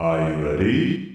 Are you ready?